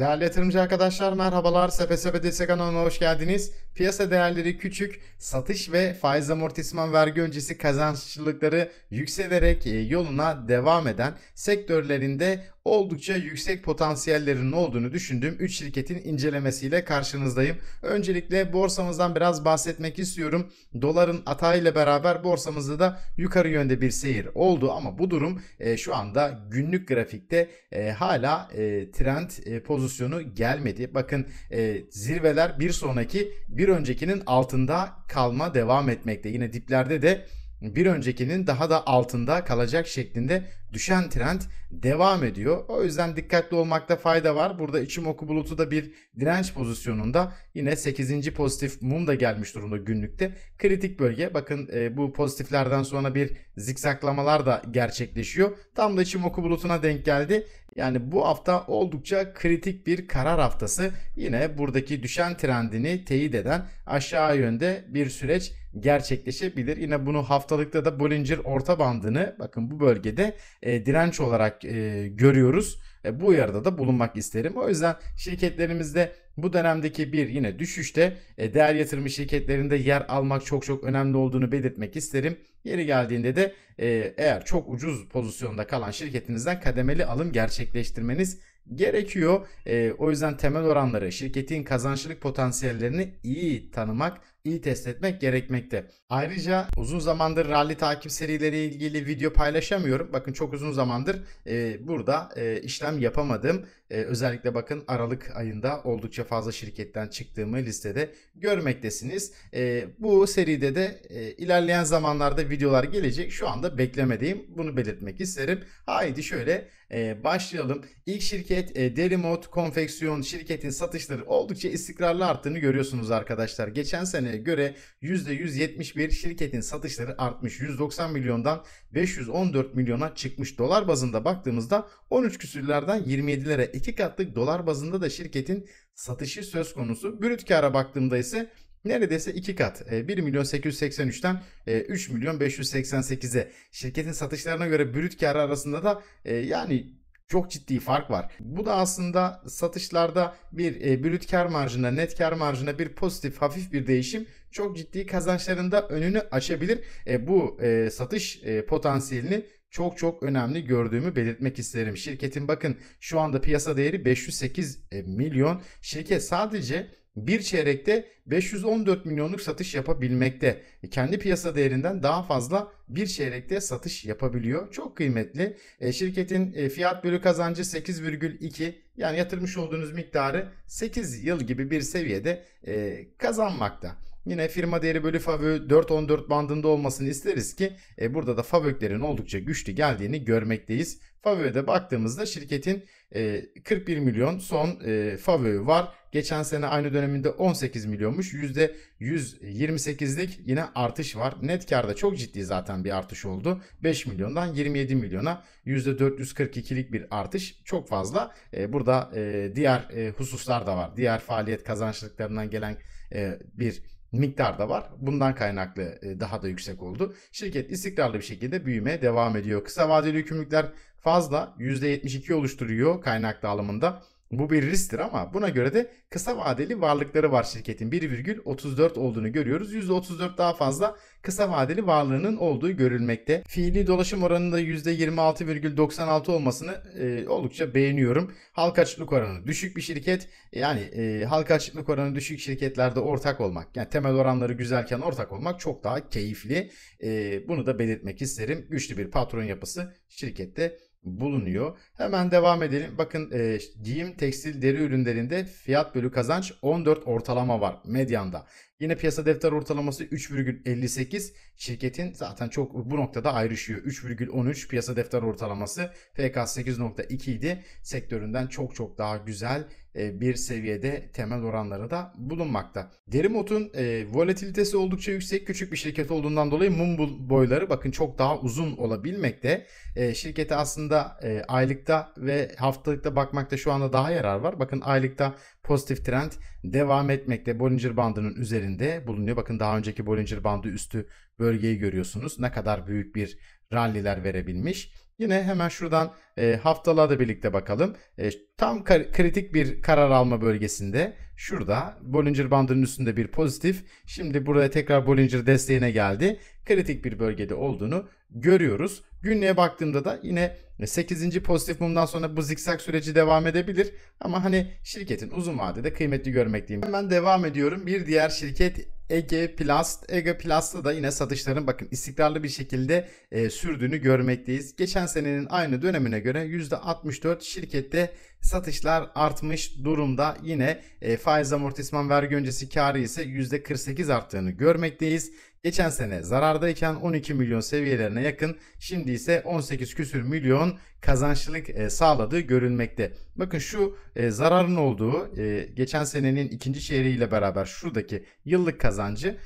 Değerli yatırımcı arkadaşlar merhabalar. Sepe Destek kanalına hoş geldiniz. Piyasa değerleri küçük, satış ve faiz amortisman vergi öncesi kazançlılıkları yükselerek e, yoluna devam eden sektörlerinde oldukça yüksek potansiyellerinin olduğunu düşündüğüm 3 şirketin incelemesiyle karşınızdayım. Öncelikle borsamızdan biraz bahsetmek istiyorum. Doların atağıyla beraber borsamızda da yukarı yönde bir seyir oldu ama bu durum e, şu anda günlük grafikte e, hala e, trend e, pozisyonu gelmedi. Bakın e, zirveler bir sonraki bir öncekinin altında kalma devam etmekte. Yine diplerde de bir öncekinin daha da altında kalacak şeklinde düşen trend devam ediyor. O yüzden dikkatli olmakta fayda var. Burada Ichimoku bulutu da bir direnç pozisyonunda yine 8. pozitif mum da gelmiş durumda günlükte. Kritik bölge. Bakın e, bu pozitiflerden sonra bir zikzaklamalar da gerçekleşiyor. Tam da Ichimoku bulutuna denk geldi. Yani bu hafta oldukça kritik bir karar haftası. Yine buradaki düşen trendini teyit eden aşağı yönde bir süreç gerçekleşebilir. Yine bunu haftalıkta da Bollinger orta bandını bakın bu bölgede e, direnç olarak e, görüyoruz. E, bu uyarıda da bulunmak isterim. O yüzden şirketlerimizde bu dönemdeki bir yine düşüşte e, değer yatırımı şirketlerinde yer almak çok çok önemli olduğunu belirtmek isterim. Yeri geldiğinde de e, eğer çok ucuz pozisyonda kalan şirketinizden kademeli alım gerçekleştirmeniz gerekiyor. E, o yüzden temel oranları, şirketin kazançlılık potansiyellerini iyi tanımak, iyi test etmek gerekmekte. Ayrıca uzun zamandır rally takip serileri ilgili video paylaşamıyorum. Bakın çok uzun zamandır e, burada e, işlem yapamadım. E, özellikle bakın Aralık ayında oldukça fazla şirketten çıktığımı listede görmektesiniz. E, bu seride de e, ilerleyen zamanlarda videolar gelecek. Şu anda beklemedeyim. Bunu belirtmek isterim. Haydi şöyle e, başlayalım. İlk şirket e, Derimot Konfeksiyon şirketin satışları oldukça istikrarlı arttığını görüyorsunuz arkadaşlar. Geçen seneye göre %171 şirketin satışları artmış. 190 milyondan 514 milyona çıkmış. Dolar bazında baktığımızda 13 küsürlerden 27'lere iki katlık dolar bazında da şirketin satışı söz konusu. Brüt kara baktığımda ise neredeyse iki kat. 1 e, milyon 883'ten 3 e, milyon 588'e. Şirketin satışlarına göre brüt kar arasında da e, yani çok ciddi fark var. Bu da aslında satışlarda bir e, brüt kar marjına, net kar marjına bir pozitif hafif bir değişim çok ciddi kazançlarında önünü açabilir. E, bu e, satış e, potansiyelini çok çok önemli gördüğümü belirtmek isterim. Şirketin bakın şu anda piyasa değeri 508 e, milyon. Şirket sadece bir çeyrekte 514 milyonluk satış yapabilmekte. E, kendi piyasa değerinden daha fazla bir çeyrekte satış yapabiliyor. Çok kıymetli. E, şirketin e, fiyat bölü kazancı 8,2 yani yatırmış olduğunuz miktarı 8 yıl gibi bir seviyede kazanmakta. Yine firma değeri bölü FAVÖ 4.14 bandında olmasını isteriz ki e, burada da FAVÖK'lerin oldukça güçlü geldiğini görmekteyiz. FAVÖ'de baktığımızda şirketin e, 41 milyon son e, FAVÖ var. Geçen sene aynı döneminde 18 milyonmuş. %128'lik yine artış var. Net karda çok ciddi zaten bir artış oldu. 5 milyondan 27 milyona %442'lik bir artış çok fazla. E, burada e, diğer e, hususlar da var. Diğer faaliyet kazançlıklarından gelen e, bir miktar da var. Bundan kaynaklı e, daha da yüksek oldu. Şirket istikrarlı bir şekilde büyümeye devam ediyor. Kısa vadeli yükümlülükler fazla %72 oluşturuyor kaynak dağılımında. Bu bir risktir ama buna göre de kısa vadeli varlıkları var şirketin 1,34 olduğunu görüyoruz. %34 daha fazla kısa vadeli varlığının olduğu görülmekte. Fiili dolaşım oranında %26,96 olmasını e, oldukça beğeniyorum. Halka açıklık oranı düşük bir şirket. Yani e, halka açıklık oranı düşük şirketlerde ortak olmak, yani temel oranları güzelken ortak olmak çok daha keyifli. E, bunu da belirtmek isterim. Güçlü bir patron yapısı şirkette bulunuyor. Hemen devam edelim. Bakın e, giyim, tekstil, deri ürünlerinde fiyat bölü kazanç 14 ortalama var medyanda. Yine piyasa defter ortalaması 3,58. Şirketin zaten çok bu noktada ayrışıyor. 3,13 piyasa defter ortalaması. FK 8,2 idi. Sektöründen çok çok daha güzel e, bir seviyede temel oranları da bulunmakta. Derimot'un e, volatilitesi oldukça yüksek. Küçük bir şirket olduğundan dolayı mum boyları bakın çok daha uzun olabilmekte. E, şirkete aslında e, aylıkta ve haftalıkta bakmakta şu anda daha yarar var. Bakın aylıkta pozitif trend devam etmekte. Bollinger bandının üzerinde bulunuyor. Bakın daha önceki Bollinger bandı üstü bölgeyi görüyorsunuz. Ne kadar büyük bir ralliler verebilmiş. Yine hemen şuradan e, haftalığa da birlikte bakalım. E, tam kritik bir karar alma bölgesinde şurada Bollinger bandının üstünde bir pozitif. Şimdi buraya tekrar Bollinger desteğine geldi. Kritik bir bölgede olduğunu görüyoruz. Günlüğe baktığımda da yine 8. pozitif mumdan sonra bu zikzak süreci devam edebilir. Ama hani şirketin uzun vadede kıymetli görmekteyim. Hemen devam ediyorum. Bir diğer şirket Ege Plast. Ege Plast'ta da yine satışların bakın istikrarlı bir şekilde e, sürdüğünü görmekteyiz. Geçen senenin aynı dönemine göre %64 şirkette satışlar artmış durumda. Yine e, faiz amortisman vergi öncesi karı ise %48 arttığını görmekteyiz. Geçen sene zarardayken 12 milyon seviyelerine yakın şimdi ise 18 küsür milyon kazançlılık e, sağladığı görülmekte. Bakın şu e, zararın olduğu e, geçen senenin ikinci çeyreğiyle beraber şuradaki yıllık kazancını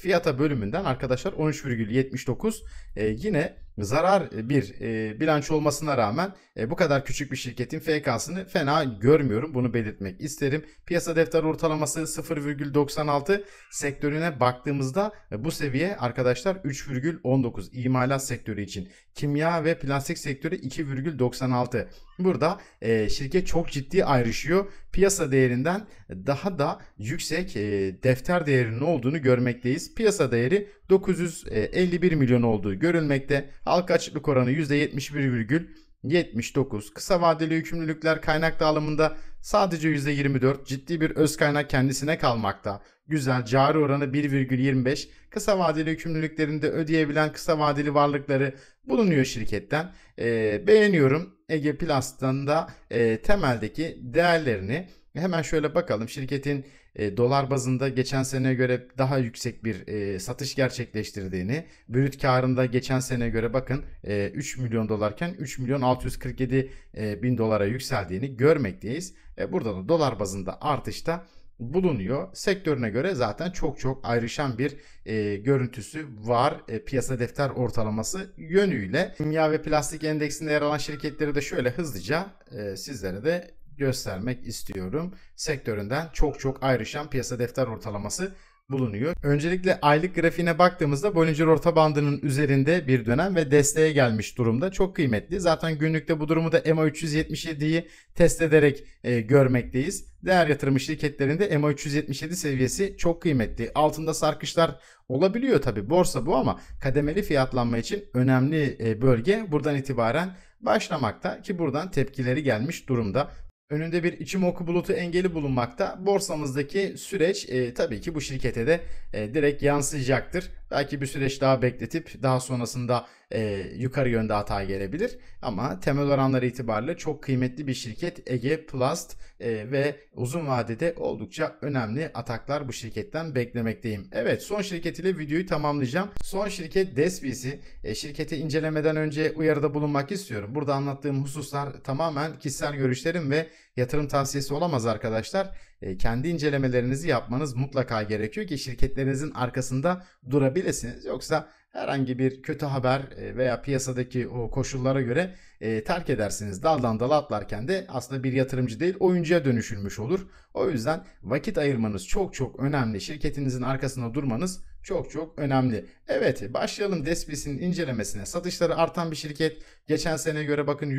fiyata bölümünden arkadaşlar 13,79 e, yine zarar bir e, bilanço olmasına rağmen e, bu kadar küçük bir şirketin FK'sını fena görmüyorum. Bunu belirtmek isterim. Piyasa defter ortalaması 0,96 sektörüne baktığımızda e, bu seviye arkadaşlar 3,19 imalat sektörü için. Kimya ve plastik sektörü 2,96. Burada e, şirket çok ciddi ayrışıyor. Piyasa değerinden daha da yüksek e, defter değerinin olduğunu görmekteyiz. Piyasa değeri 951 milyon olduğu görülmekte. Halka açıklık oranı %71,79. Kısa vadeli yükümlülükler kaynak dağılımında sadece %24. Ciddi bir öz kaynak kendisine kalmakta. Güzel cari oranı 1,25. Kısa vadeli yükümlülüklerinde ödeyebilen kısa vadeli varlıkları bulunuyor şirketten. E, beğeniyorum. Ege Plus'tan da e, temeldeki değerlerini hemen şöyle bakalım. Şirketin e, dolar bazında geçen seneye göre daha yüksek bir e, satış gerçekleştirdiğini, brüt karında geçen seneye göre bakın e, 3 milyon dolarken 3 milyon 647 e, bin dolara yükseldiğini görmekteyiz. E, burada da dolar bazında artışta bulunuyor. Sektörüne göre zaten çok çok ayrışan bir e, görüntüsü var e, piyasa defter ortalaması yönüyle. Kimya ve plastik endeksinde yer alan şirketleri de şöyle hızlıca e, sizlere de göstermek istiyorum. Sektöründen çok çok ayrışan piyasa defter ortalaması bulunuyor. Öncelikle aylık grafiğine baktığımızda Bollinger orta bandının üzerinde bir dönem ve desteğe gelmiş durumda. Çok kıymetli. Zaten günlükte bu durumu da EMA 377'yi test ederek e, görmekteyiz. Değer yatırımı şirketlerinde EMA 377 seviyesi çok kıymetli. Altında sarkışlar olabiliyor tabi borsa bu ama kademeli fiyatlanma için önemli e, bölge buradan itibaren başlamakta ki buradan tepkileri gelmiş durumda. Önünde bir içim oku bulutu engeli bulunmakta. Borsamızdaki süreç e, tabii ki bu şirkete de e, direkt yansıyacaktır. Belki bir süreç daha bekletip daha sonrasında e, yukarı yönde hata gelebilir. Ama temel oranları itibariyle çok kıymetli bir şirket Ege Plast e, ve uzun vadede oldukça önemli ataklar bu şirketten beklemekteyim. Evet son şirket ile videoyu tamamlayacağım. Son şirket Desvisi. E, şirketi incelemeden önce uyarıda bulunmak istiyorum. Burada anlattığım hususlar tamamen kişisel görüşlerim ve yatırım tavsiyesi olamaz arkadaşlar. E, kendi incelemelerinizi yapmanız mutlaka gerekiyor ki şirketlerinizin arkasında durabilirsiniz. Yoksa herhangi bir kötü haber e, veya piyasadaki o koşullara göre e, terk edersiniz. Daldan dala atlarken de aslında bir yatırımcı değil oyuncuya dönüşülmüş olur. O yüzden vakit ayırmanız çok çok önemli. Şirketinizin arkasında durmanız çok çok önemli. Evet başlayalım Despis'in incelemesine. Satışları artan bir şirket. Geçen sene göre bakın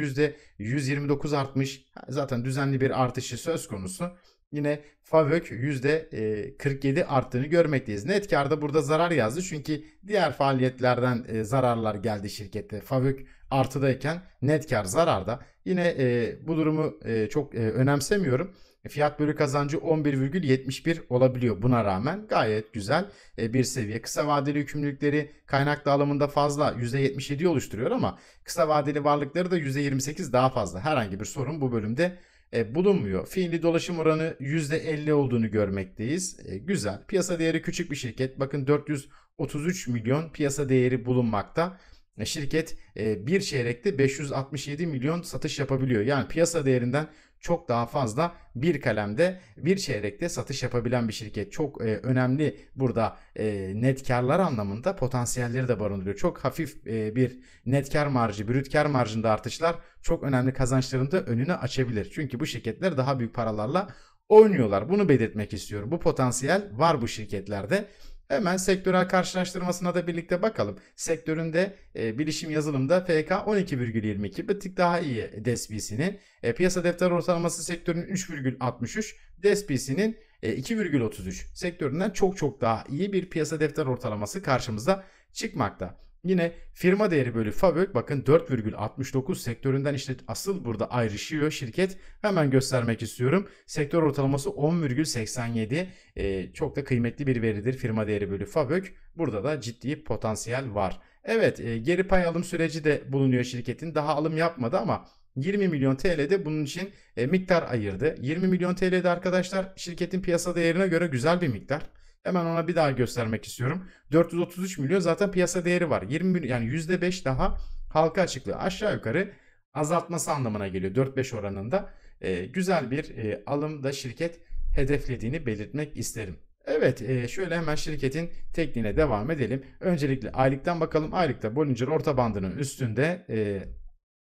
%129 artmış. Zaten düzenli bir artışı söz konusu. Yine Favök %47 e, arttığını görmekteyiz. Net karda burada zarar yazdı çünkü diğer faaliyetlerden e, zararlar geldi şirkette. Favök artıdayken net kar zararda. Yine e, bu durumu çok önemsemiyorum. Fiyat bölü kazancı 11,71 olabiliyor buna rağmen gayet güzel bir seviye. Kısa vadeli yükümlülükleri kaynak dağılımında fazla %77 oluşturuyor ama kısa vadeli varlıkları da %28 daha fazla. Herhangi bir sorun bu bölümde e, bulunmuyor. Fiili dolaşım oranı %50 olduğunu görmekteyiz. E, güzel. Piyasa değeri küçük bir şirket. Bakın 433 milyon piyasa değeri bulunmakta. Şirket e, bir çeyrekte 567 milyon satış yapabiliyor. Yani piyasa değerinden çok daha fazla bir kalemde bir çeyrekte satış yapabilen bir şirket. Çok e, önemli burada e, net karlar anlamında potansiyelleri de barındırıyor. Çok hafif e, bir net kar marjı, brüt kar marjında artışlar çok önemli kazançların da önünü açabilir. Çünkü bu şirketler daha büyük paralarla oynuyorlar. Bunu belirtmek istiyorum. Bu potansiyel var bu şirketlerde. Hemen sektörel karşılaştırmasına da birlikte bakalım. Sektöründe e, bilişim yazılımda FK 12,22 bir tık daha iyi DSP'sinin. E, piyasa defter ortalaması sektörünün 3,63, DSP'sinin e, 2,33. Sektöründen çok çok daha iyi bir piyasa defter ortalaması karşımıza çıkmakta. Yine firma değeri bölü FAVÖK bakın 4,69 sektöründen işte asıl burada ayrışıyor şirket. Hemen göstermek istiyorum. Sektör ortalaması 10,87. Ee, çok da kıymetli bir veridir firma değeri bölü FAVÖK. Burada da ciddi potansiyel var. Evet e, geri pay alım süreci de bulunuyor şirketin. Daha alım yapmadı ama 20 milyon TL'de bunun için e, miktar ayırdı. 20 milyon TL'de arkadaşlar şirketin piyasa değerine göre güzel bir miktar. Hemen ona bir daha göstermek istiyorum. 433 milyon zaten piyasa değeri var. 20 milyon yani %5 daha halka açıklığı aşağı yukarı azaltması anlamına geliyor 4-5 oranında. E, güzel bir e, alımda şirket hedeflediğini belirtmek isterim. Evet e, şöyle hemen şirketin tekniğine devam edelim. Öncelikle aylıktan bakalım. Aylıkta Bollinger orta bandının üstünde e,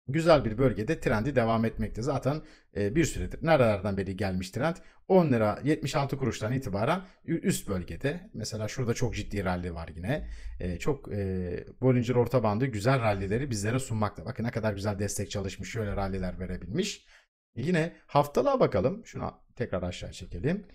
güzel bir bölgede trendi devam etmekte. Zaten e, bir süredir nerelerden beri gelmiş trend 10 lira 76 kuruştan itibaren üst bölgede. Mesela şurada çok ciddi rally var yine. E, çok e, Bollinger orta bandı güzel rallileri bizlere sunmakta. Bakın ne kadar güzel destek çalışmış. Şöyle ralliler verebilmiş. Yine haftalığa bakalım. Şunu tekrar aşağı çekelim.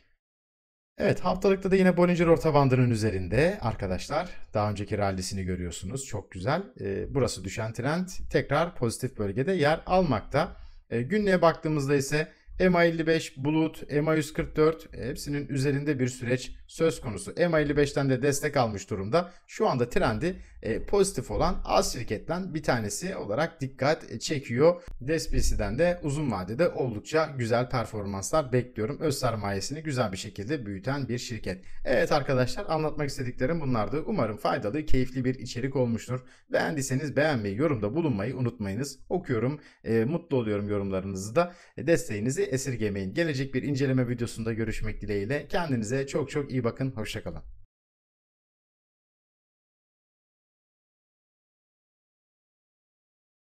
Evet haftalıkta da yine Bollinger orta bandının üzerinde arkadaşlar. Daha önceki rallisini görüyorsunuz. Çok güzel. Ee, burası düşen trend tekrar pozitif bölgede yer almakta. Ee, günlüğe baktığımızda ise MA55, Bulut, MA144 hepsinin üzerinde bir süreç söz konusu. MA55'ten de destek almış durumda. Şu anda trendi e, pozitif olan az şirketten bir tanesi olarak dikkat çekiyor. DSPC'den de uzun vadede oldukça güzel performanslar bekliyorum. Öz sermayesini güzel bir şekilde büyüten bir şirket. Evet arkadaşlar anlatmak istediklerim bunlardı. Umarım faydalı, keyifli bir içerik olmuştur. Beğendiyseniz beğenmeyi, yorumda bulunmayı unutmayınız. Okuyorum, e, mutlu oluyorum yorumlarınızı da. E, desteğinizi esirgemeyin. Gelecek bir inceleme videosunda görüşmek dileğiyle. Kendinize çok çok iyi bakın. Hoşçakalın.